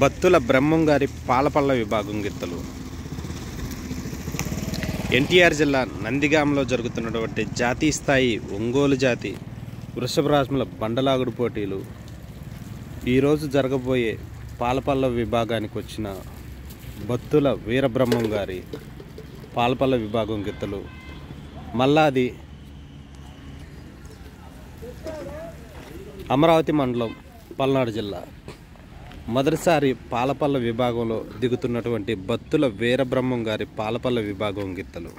బత్తుల బ్రహ్మం గారి పాలపల్ల విభాగం గిత్తలు. ఎన్టీఆర్ జిల్లా నందిగాంలో జరుగుతున్నటువంటి జాతీయ స్థాయి ఒంగోలు జాతి వృషభరాజముల బండలాగుడు పోటీలు. ఈరోజు జరగబోయే పాలపల్ల విభాగానికి వచ్చిన బత్తుల వీరబ్రహ్మం గారి పాలపల్ల విభాగం గిత్తలు. మల్లాది అమరావతి మండలం పల్నాడు జిల్లా. మొదటిసారి పాలపల్ల విభాగంలో దిగుతున్నటువంటి బత్తుల వీరబ్రహ్మం గారి పాలపల్ల విభాగం గీతలు